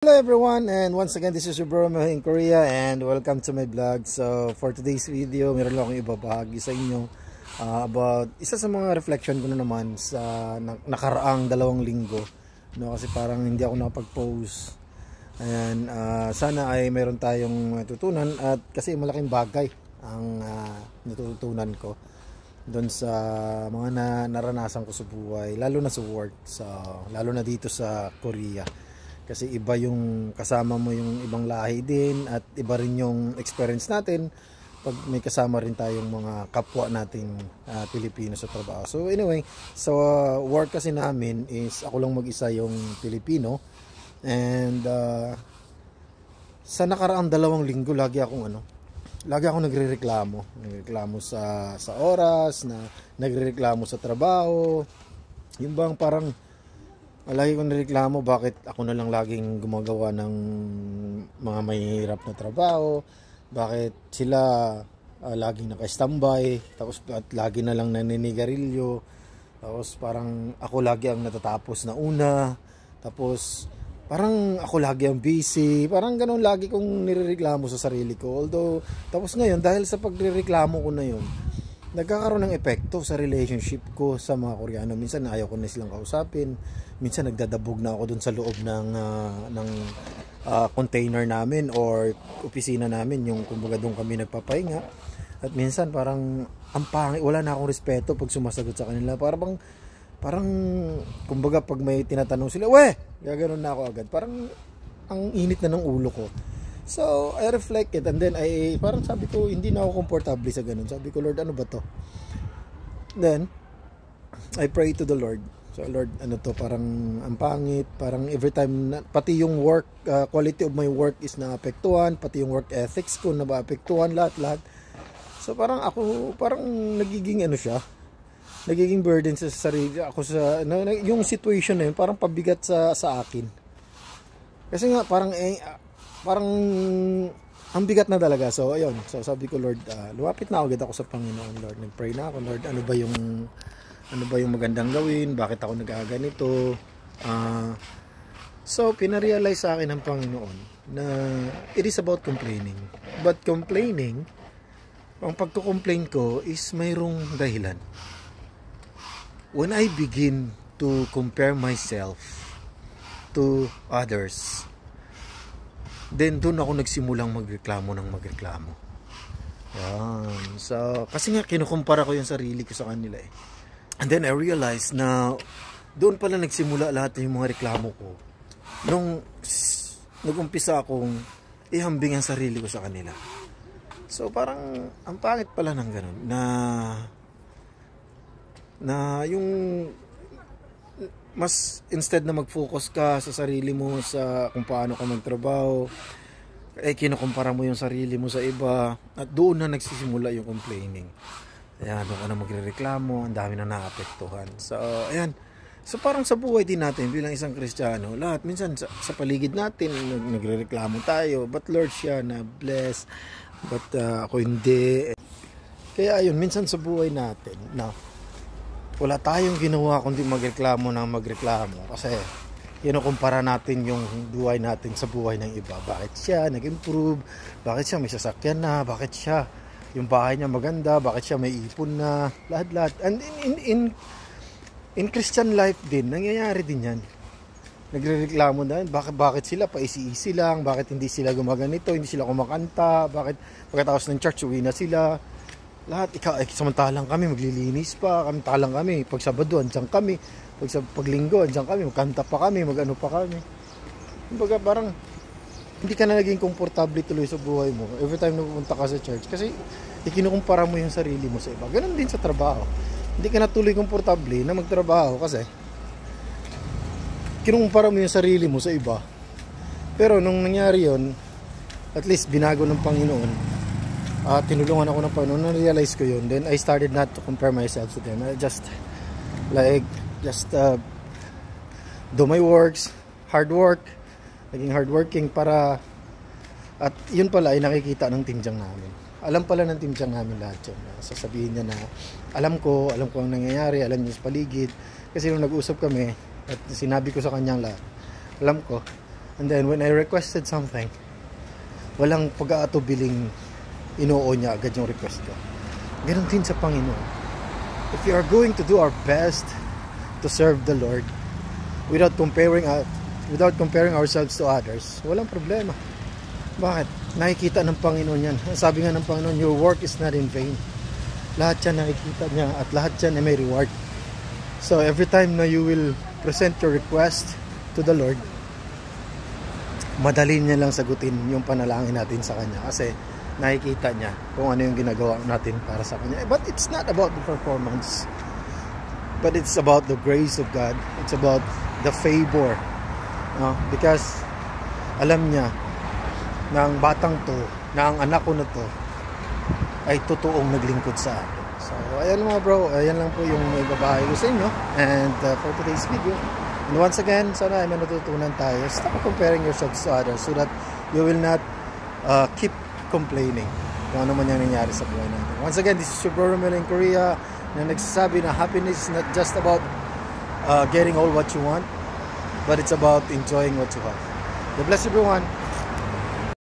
Hello everyone and once again this is your bro in Korea and welcome to my vlog. So for today's video meron lang akong ibabahagi sa inyo uh, about isa sa mga reflection ko na naman sa nakaraang dalawang linggo. No, kasi parang hindi ako nakapag-post. Ayan, uh, sana ay meron tayong matutunan at kasi malaking bagay ang uh, natutunan ko doon sa mga na, naranasan ko sa buhay lalo na sa work so, lalo na dito sa Korea kasi iba yung kasama mo yung ibang lahi din at iba rin yung experience natin pag may kasama rin tayong mga kapwa nating uh, Pilipino sa trabaho. So anyway, so uh, work kasi namin is ako lang mag-isa yung Pilipino and uh, sa nakaraang dalawang linggo lagi akong ano, lagi ako nagrereklamo. Nagreklamo sa sa oras, na nagrereklamo sa trabaho. Yung bang parang lagi ko nireklamo bakit ako na lang laging gumagawa ng mga mahihirap na trabaho bakit sila uh, laging naka-standby tapos at lagi na lang naninigarilyo tapos parang ako lagi ang natatapos na una tapos parang ako lagi ang busy parang ganun lagi kong nirereklamo sa sarili ko. Although tapos ngayon dahil sa pagrereklamo ko na yun nagkakaroon ng epekto sa relationship ko sa mga Koreano. Minsan ayaw ko na silang kausapin. Minsan nagdadabog na ako dun sa loob ng uh, ng uh, container namin or opisina namin yung kumbaga doon kami nagpapahinga. At minsan parang ang pangit, wala na akong respeto pag sumasagot sa kanila. Parang parang kumbaga pag may tinatanong sila, "We!" Gaganon na ako agad. Parang ang init na ng ulo ko. So, I reflect it and then I, parang sabi ko, hindi na ako komportable sa ganun. Sabi ko, Lord, ano ba to? Then, I pray to the Lord. So, Lord, ano to, parang ang pangit, parang every time, na, pati yung work, uh, quality of my work is naapektuhan, pati yung work ethics ko na naapektuhan, lahat-lahat. So, parang ako, parang nagiging ano siya, nagiging burden sa sarili ako sa na, yung situation na yun parang pabigat sa sa akin kasi nga parang eh, parang ang bigat na talaga. So, ayun. So, sabi ko, Lord, uh, lumapit na agad ako sa Panginoon, Lord. Nag-pray na ako, Lord. Ano ba yung ano ba yung magandang gawin? Bakit ako nagaganito? Uh, so, pinarealize sa akin ng Panginoon na it is about complaining. But complaining, ang pagko-complain ko is mayroong dahilan. When I begin to compare myself to others, Then doon ako nagsimulang magreklamo ng magreklamo. Yan. So, kasi nga kinukumpara ko yung sarili ko sa kanila eh. And then I realized na doon pala nagsimula lahat ng mga reklamo ko. Nung nag-umpisa akong ihambing ang sarili ko sa kanila. So parang ang pangit pala ng ganun na na yung mas instead na mag-focus ka sa sarili mo sa kung paano ka magtrabaho eh kinukumpara mo yung sarili mo sa iba at doon na nagsisimula yung complaining. Ayan doon ka na magrereklamo ang dami na naapektuhan. So ayan. So parang sa buhay din natin bilang isang kristyano lahat minsan sa, sa paligid natin nag, nagrereklamo tayo but Lord siya na bless but uh, ako hindi. Kaya ayun minsan sa buhay natin na wala tayong ginawa kundi magreklamo ng magreklamo kasi kinukumpara natin yung buhay natin sa buhay ng iba. Bakit siya nag-improve? Bakit siya may sasakyan na? Bakit siya yung bahay niya maganda? Bakit siya may ipon na? Lahat-lahat. And in, in, in, in Christian life din, nangyayari din yan. Nagrereklamo na, bakit, bakit sila paisi-isi lang? Bakit hindi sila gumaganito? Hindi sila kumakanta? Bakit pagkatapos ng church, uwi na sila? Lahat ikaw eh, samantalang kami maglilinis pa. Samantalang kami pag Sabado andiyan kami. Pag sa paglinggo andiyan kami. Magkanta pa kami magano pa kami. Kumbaga parang hindi ka na naging komportable tuloy sa buhay mo every time na pupunta ka sa church kasi ikinukumpara mo yung sarili mo sa iba. Ganun din sa trabaho. Hindi ka na tuloy komportable na magtrabaho kasi kinukumpara mo yung sarili mo sa iba. Pero nung nangyari yon at least binago ng Panginoon uh, tinulungan ako ng Panginoon. Na-realize ko yun. Then I started not to compare myself to them. I just like just uh, do my works hard work naging hardworking para at yun pala ay nakikita ng timjang namin. Alam pala ng timjang namin lahat yun. Sasabihin niya na alam ko alam ko ang nangyayari alam niya sa paligid. Kasi nung nag-usap kami at sinabi ko sa kanyang lahat alam ko. And then when I requested something, walang pag-aatubiling inoo niya agad yung request ko. Ganon din sa Panginoon. If we are going to do our best to serve the Lord without comparing uh, without comparing ourselves to others, walang problema. Bakit? Nakikita ng Panginoon yan. Sabi nga ng Panginoon, your work is not in vain. Lahat yan nakikita niya at lahat yan ay may reward. So every time na you will present your request to the Lord, madali niya lang sagutin yung panalangin natin sa Kanya kasi nakikita niya kung ano yung ginagawa natin para sa Kanya. But it's not about the performance. But it's about the grace of God. It's about the favor. No? Because alam niya na ang batang to, na ang anak ko na to, ay totoong naglingkod sa akin. So, ayan mga bro, ayan lang po yung ibabahay ko sa inyo. And uh, for today's video, and once again, sana ay may natutunan tayo. Stop comparing yourselves to others so that you will not uh, keep complaining kung ano man yung nangyari sa buhay natin. Once again, this is your bro Romel in Korea na nagsasabi na happiness is not just about uh, getting all what you want, but it's about enjoying what you have. God bless everyone.